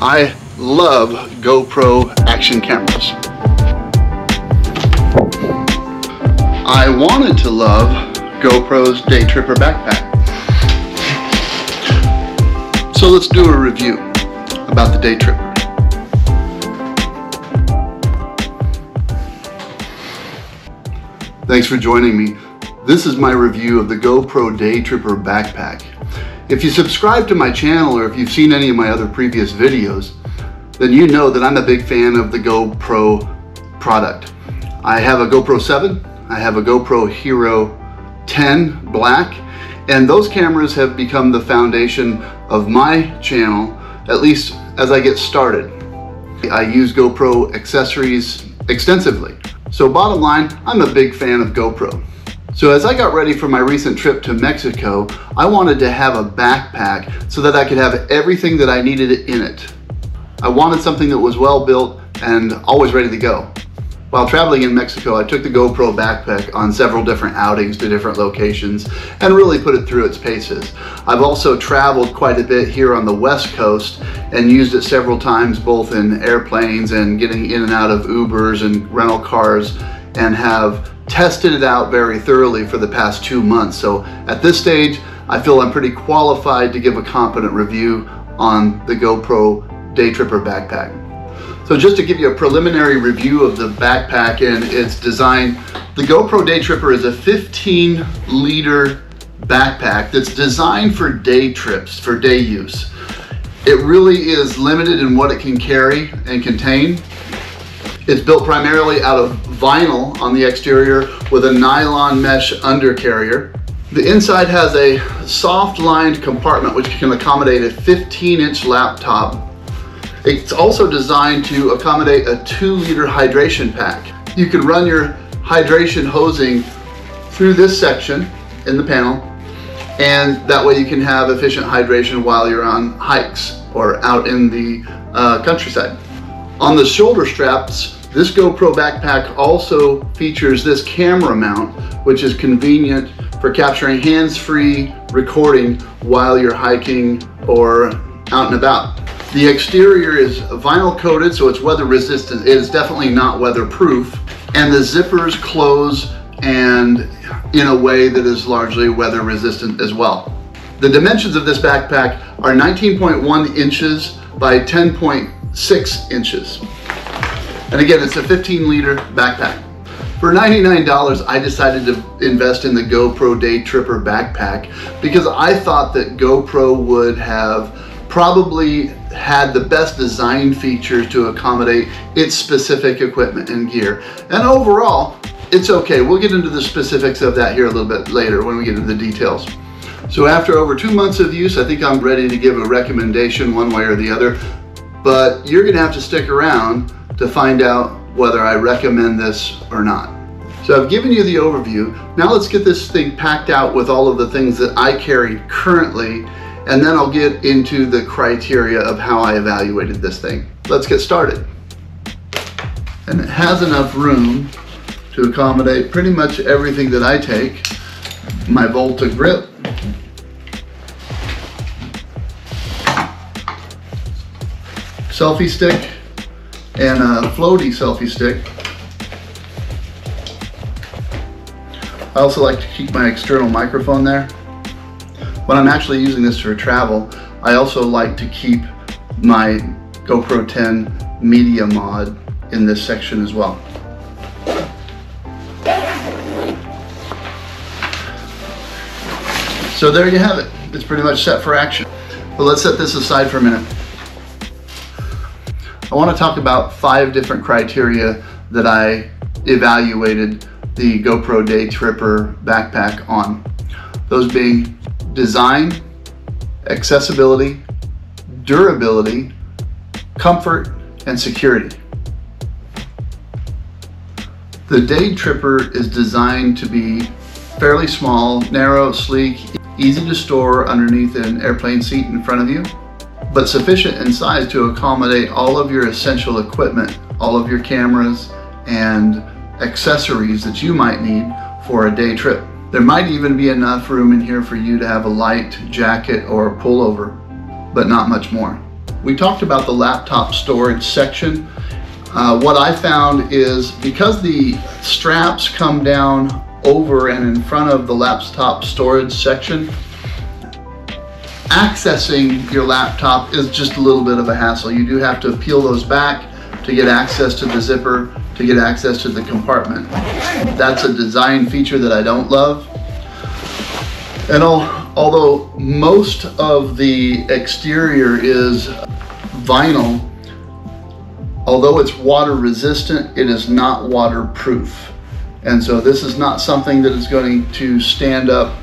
I love GoPro action cameras. I wanted to love GoPro's Day Tripper backpack. So let's do a review about the Day Tripper. Thanks for joining me. This is my review of the GoPro Day Tripper backpack. If you subscribe to my channel or if you've seen any of my other previous videos, then you know that I'm a big fan of the GoPro product. I have a GoPro 7, I have a GoPro Hero 10 Black, and those cameras have become the foundation of my channel, at least as I get started. I use GoPro accessories extensively. So bottom line, I'm a big fan of GoPro. So as I got ready for my recent trip to Mexico, I wanted to have a backpack so that I could have everything that I needed in it. I wanted something that was well built and always ready to go. While traveling in Mexico, I took the GoPro backpack on several different outings to different locations and really put it through its paces. I've also traveled quite a bit here on the West Coast and used it several times both in airplanes and getting in and out of Ubers and rental cars and have tested it out very thoroughly for the past two months. So at this stage, I feel I'm pretty qualified to give a competent review on the GoPro Day Tripper backpack. So just to give you a preliminary review of the backpack and its design, the GoPro Day Tripper is a 15 liter backpack that's designed for day trips, for day use. It really is limited in what it can carry and contain. It's built primarily out of vinyl on the exterior with a nylon mesh undercarrier. The inside has a soft lined compartment which can accommodate a 15 inch laptop it's also designed to accommodate a two liter hydration pack. You can run your hydration hosing through this section in the panel and that way you can have efficient hydration while you're on hikes or out in the uh, countryside. On the shoulder straps, this GoPro backpack also features this camera mount, which is convenient for capturing hands-free recording while you're hiking or out and about. The exterior is vinyl coated, so it's weather resistant. It is definitely not weatherproof. And the zippers close and in a way that is largely weather resistant as well. The dimensions of this backpack are 19.1 inches by 10.6 inches. And again, it's a 15 liter backpack. For $99, I decided to invest in the GoPro Day Tripper backpack because I thought that GoPro would have probably had the best design features to accommodate its specific equipment and gear. And overall, it's okay. We'll get into the specifics of that here a little bit later when we get into the details. So after over two months of use, I think I'm ready to give a recommendation one way or the other, but you're gonna have to stick around to find out whether I recommend this or not. So I've given you the overview. Now let's get this thing packed out with all of the things that I carry currently and then I'll get into the criteria of how I evaluated this thing. Let's get started. And it has enough room to accommodate pretty much everything that I take. My Volta grip, selfie stick, and a floaty selfie stick. I also like to keep my external microphone there. When I'm actually using this for travel, I also like to keep my GoPro 10 media mod in this section as well. So there you have it. It's pretty much set for action. But let's set this aside for a minute. I want to talk about five different criteria that I evaluated the GoPro Day Tripper backpack on. Those being design, accessibility, durability, comfort, and security. The Day Tripper is designed to be fairly small, narrow, sleek, easy to store underneath an airplane seat in front of you, but sufficient in size to accommodate all of your essential equipment, all of your cameras and accessories that you might need for a day trip. There might even be enough room in here for you to have a light jacket or a pullover, but not much more. we talked about the laptop storage section. Uh, what I found is because the straps come down over and in front of the laptop storage section, accessing your laptop is just a little bit of a hassle. You do have to peel those back to get access to the zipper, to get access to the compartment. That's a design feature that I don't love. And although most of the exterior is vinyl, although it's water resistant, it is not waterproof. And so this is not something that is going to stand up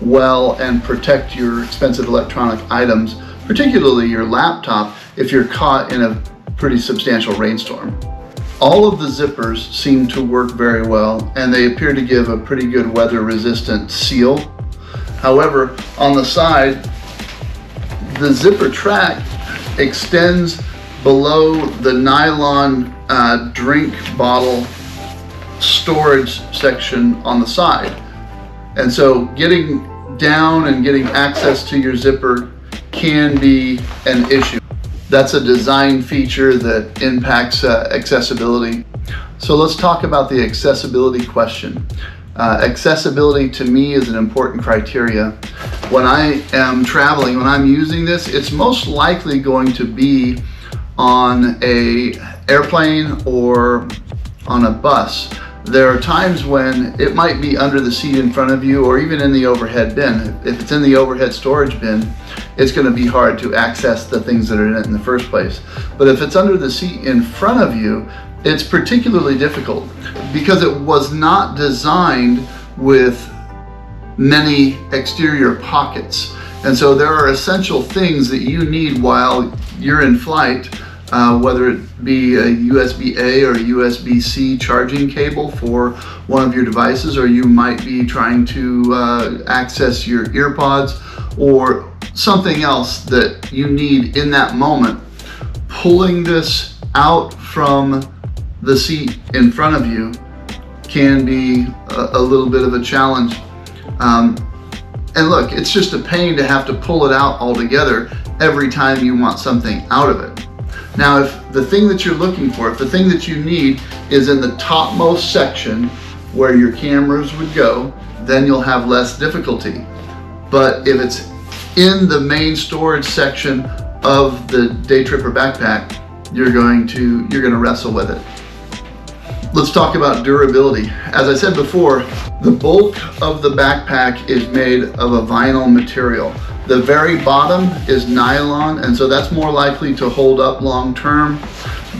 well and protect your expensive electronic items, particularly your laptop, if you're caught in a pretty substantial rainstorm. All of the zippers seem to work very well and they appear to give a pretty good weather resistant seal. However, on the side, the zipper track extends below the nylon uh, drink bottle storage section on the side. And so getting down and getting access to your zipper can be an issue. That's a design feature that impacts uh, accessibility. So let's talk about the accessibility question. Uh, accessibility to me is an important criteria. When I am traveling, when I'm using this, it's most likely going to be on a airplane or on a bus there are times when it might be under the seat in front of you or even in the overhead bin. If it's in the overhead storage bin, it's going to be hard to access the things that are in it in the first place. But if it's under the seat in front of you, it's particularly difficult because it was not designed with many exterior pockets. And so there are essential things that you need while you're in flight uh, whether it be a USB-A or USB-C charging cable for one of your devices, or you might be trying to uh, access your earpods or something else that you need in that moment. Pulling this out from the seat in front of you can be a, a little bit of a challenge. Um, and look, it's just a pain to have to pull it out altogether every time you want something out of it. Now, if the thing that you're looking for, if the thing that you need is in the topmost section where your cameras would go, then you'll have less difficulty. But if it's in the main storage section of the Day Tripper backpack, you're going to, you're going to wrestle with it. Let's talk about durability. As I said before, the bulk of the backpack is made of a vinyl material. The very bottom is nylon, and so that's more likely to hold up long term,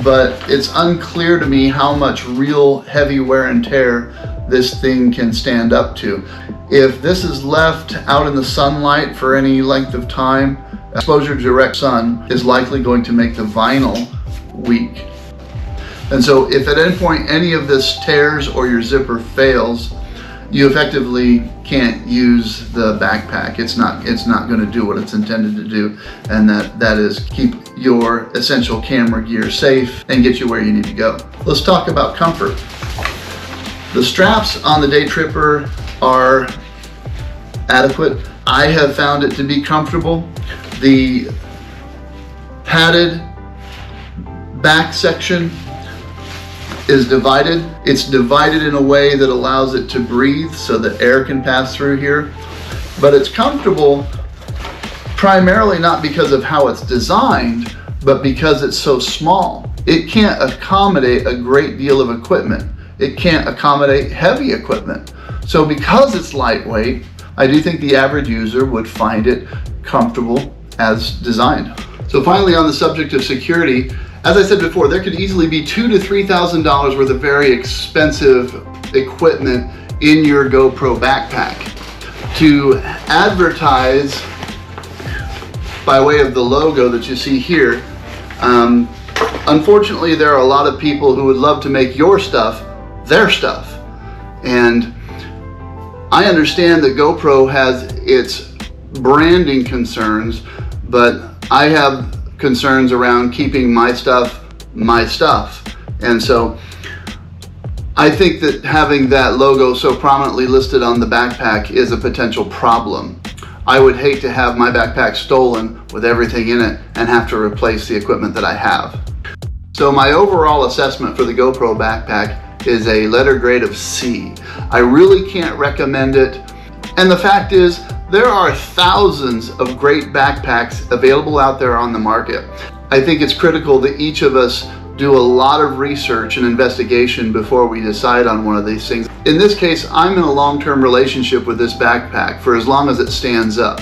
but it's unclear to me how much real heavy wear and tear this thing can stand up to. If this is left out in the sunlight for any length of time, exposure to direct sun is likely going to make the vinyl weak. And so if at any point any of this tears or your zipper fails, you effectively can't use the backpack. It's not it's not going to do what it's intended to do, and that that is keep your essential camera gear safe and get you where you need to go. Let's talk about comfort. The straps on the Day Tripper are adequate. I have found it to be comfortable. The padded back section is divided. It's divided in a way that allows it to breathe so that air can pass through here. But it's comfortable primarily not because of how it's designed, but because it's so small. It can't accommodate a great deal of equipment. It can't accommodate heavy equipment. So because it's lightweight, I do think the average user would find it comfortable as designed. So finally on the subject of security, as I said before, there could easily be two to $3,000 worth of very expensive equipment in your GoPro backpack. To advertise by way of the logo that you see here, um, unfortunately there are a lot of people who would love to make your stuff their stuff. And I understand that GoPro has its branding concerns, but I have concerns around keeping my stuff my stuff. And so I think that having that logo so prominently listed on the backpack is a potential problem. I would hate to have my backpack stolen with everything in it and have to replace the equipment that I have. So my overall assessment for the GoPro backpack is a letter grade of C. I really can't recommend it. And the fact is, there are thousands of great backpacks available out there on the market. I think it's critical that each of us do a lot of research and investigation before we decide on one of these things. In this case, I'm in a long-term relationship with this backpack for as long as it stands up.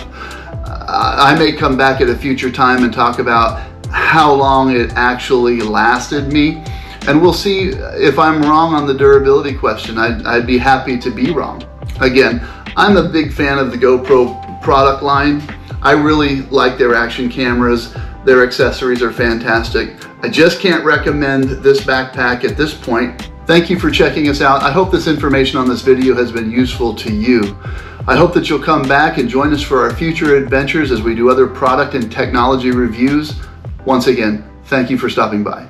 I may come back at a future time and talk about how long it actually lasted me. And we'll see if I'm wrong on the durability question. I'd, I'd be happy to be wrong. Again, I'm a big fan of the GoPro product line. I really like their action cameras. Their accessories are fantastic. I just can't recommend this backpack at this point. Thank you for checking us out. I hope this information on this video has been useful to you. I hope that you'll come back and join us for our future adventures as we do other product and technology reviews. Once again, thank you for stopping by.